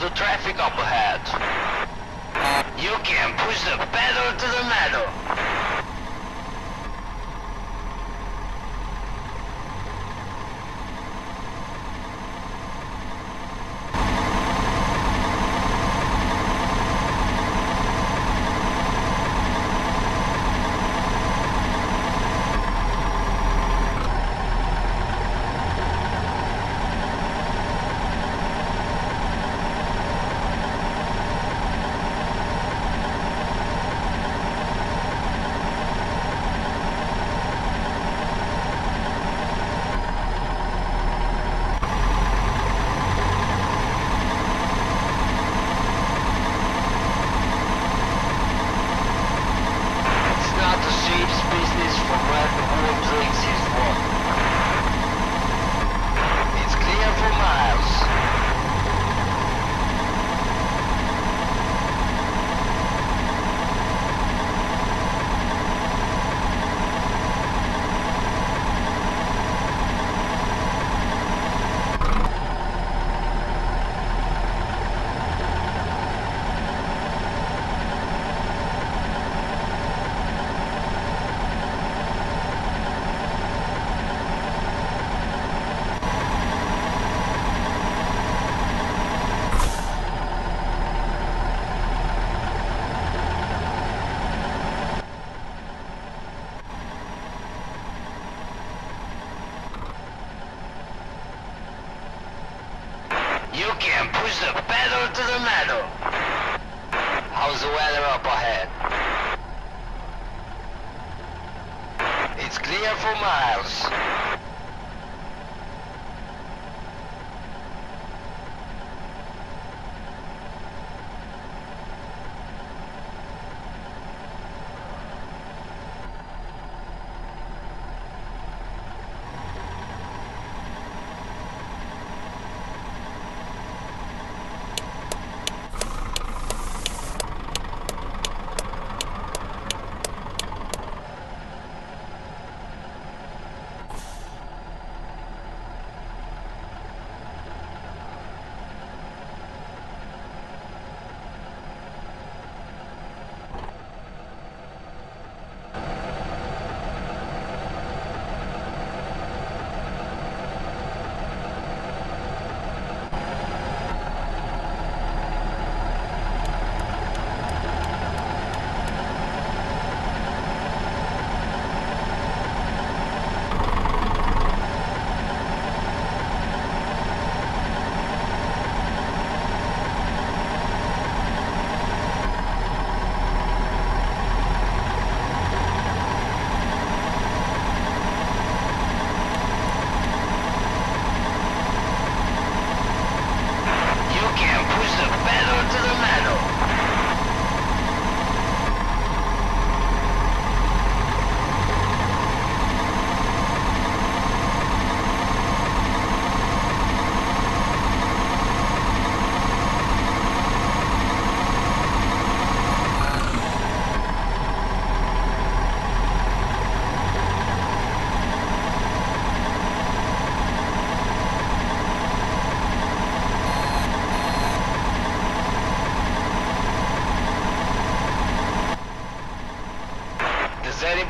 The traffic up ahead? You can push the pedal to the metal. It's not a sheep's business from where the wolf drinks his water. It's clear for miles. You can push the pedal to the metal. How's the weather up ahead? It's clear for miles.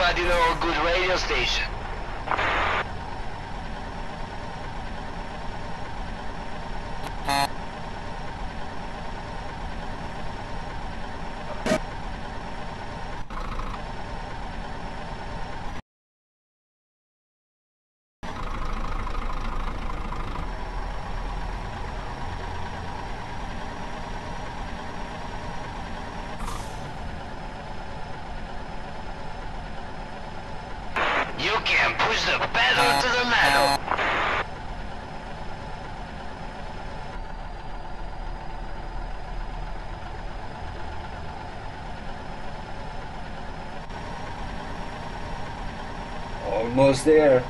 Anybody know a good radio station? You can push the pedal to the metal. Almost there.